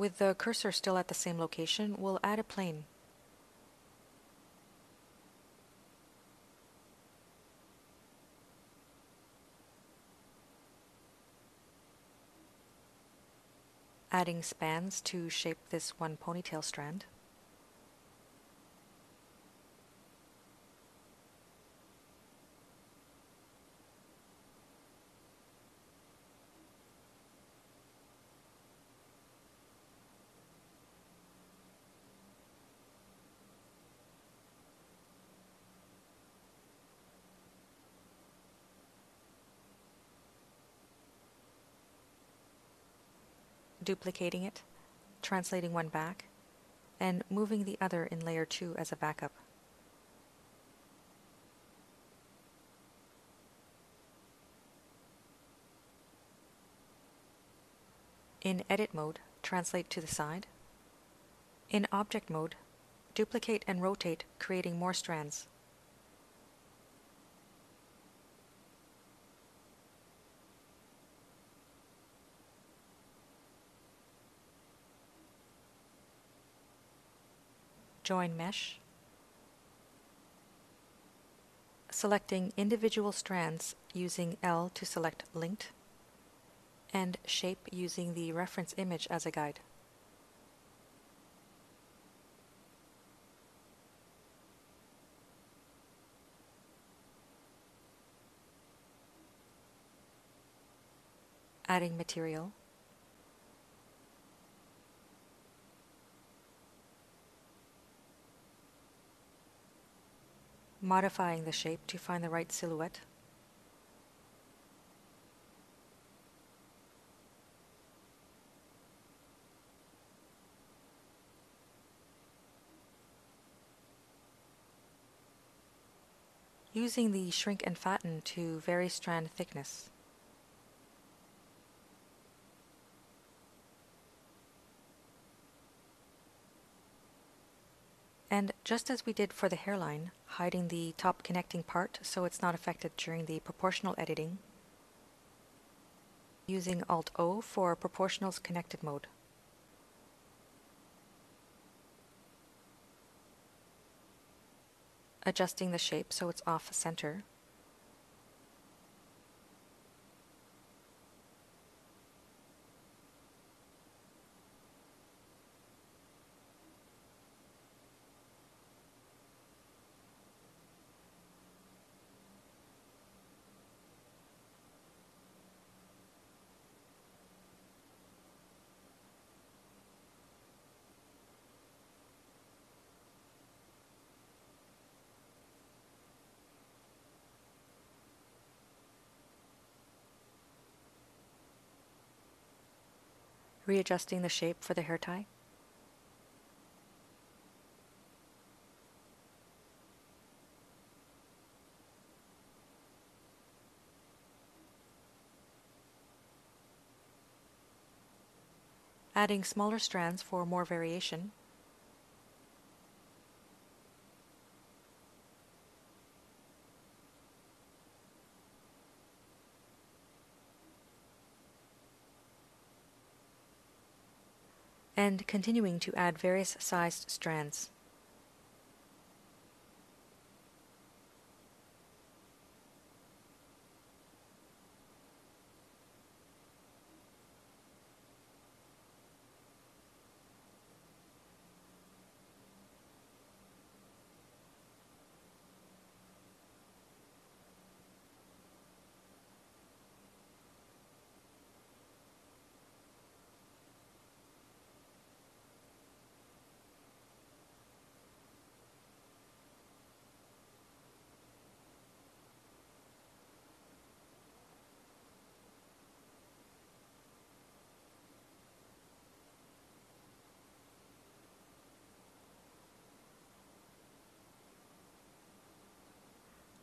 With the cursor still at the same location, we'll add a plane. Adding spans to shape this one ponytail strand. Duplicating it, translating one back, and moving the other in layer 2 as a backup. In edit mode, translate to the side. In object mode, duplicate and rotate, creating more strands. Join Mesh. Selecting individual strands using L to select Linked, and Shape using the reference image as a guide. Adding material. Modifying the shape to find the right silhouette. Using the shrink and fatten to vary strand thickness. And just as we did for the hairline, hiding the top connecting part so it's not affected during the proportional editing, using Alt-O for proportionals connected mode. Adjusting the shape so it's off center. Readjusting the shape for the hair tie. Adding smaller strands for more variation. And continuing to add various sized strands.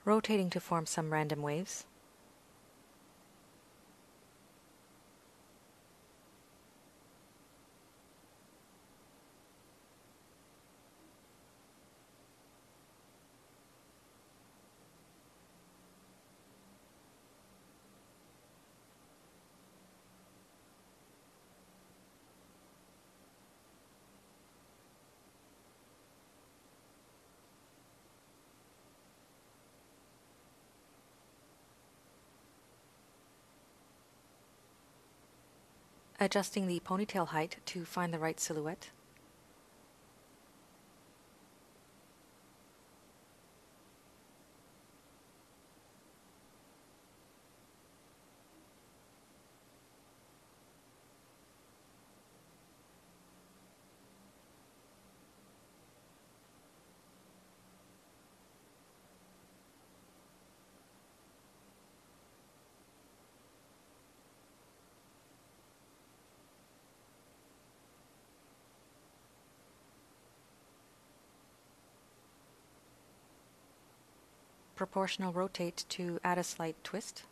Rotating to form some random waves. Adjusting the ponytail height to find the right silhouette. Proportional rotate to add a slight twist.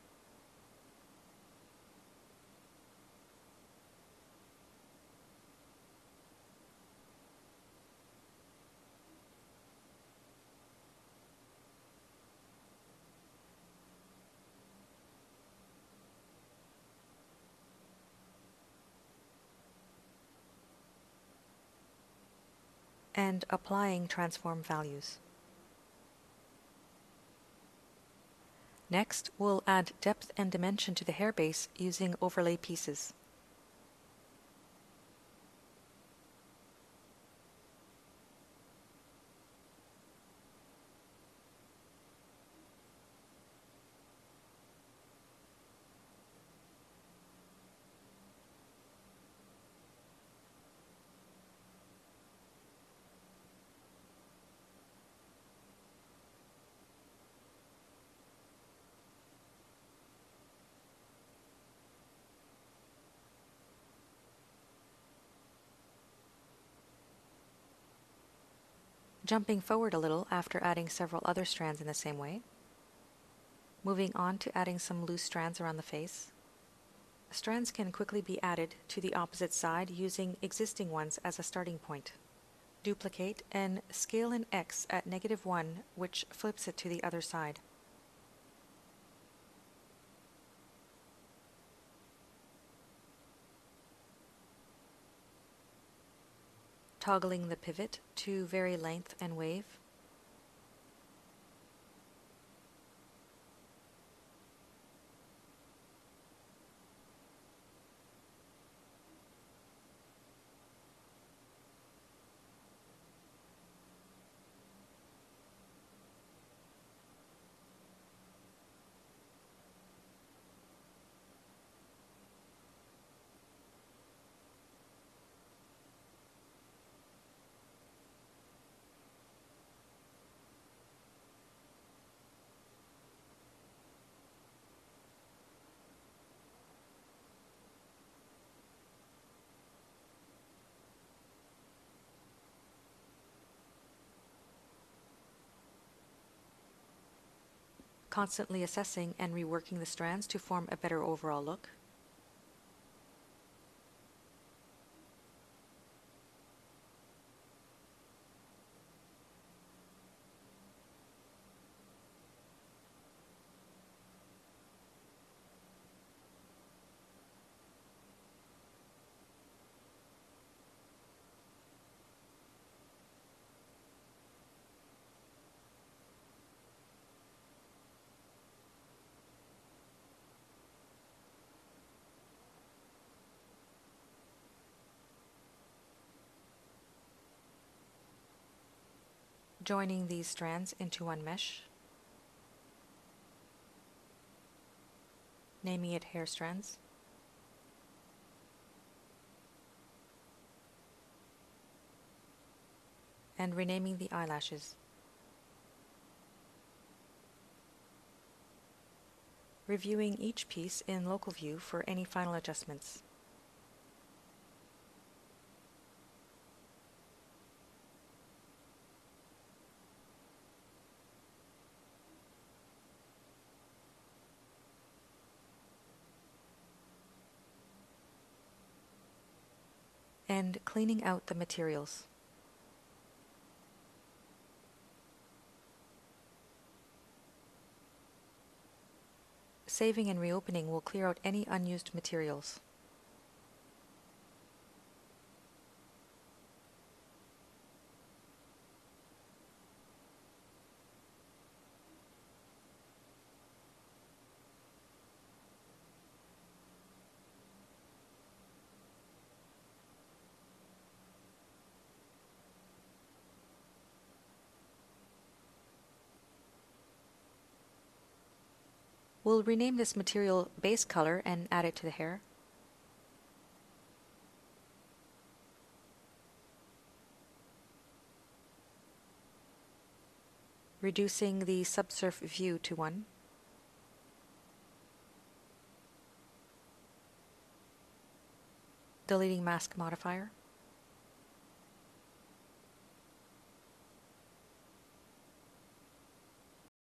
and applying transform values. Next, we'll add depth and dimension to the hair base using overlay pieces. Jumping forward a little after adding several other strands in the same way. Moving on to adding some loose strands around the face. Strands can quickly be added to the opposite side using existing ones as a starting point. Duplicate and scale in X at negative 1 which flips it to the other side. Toggling the pivot to vary length and wave. Constantly assessing and reworking the strands to form a better overall look. Joining these strands into one mesh, naming it hair strands. and renaming the eyelashes. Reviewing each piece in local view for any final adjustments. And cleaning out the materials. Saving and reopening will clear out any unused materials. We'll rename this material base color and add it to the hair. Reducing the subsurf view to 1. Deleting mask modifier.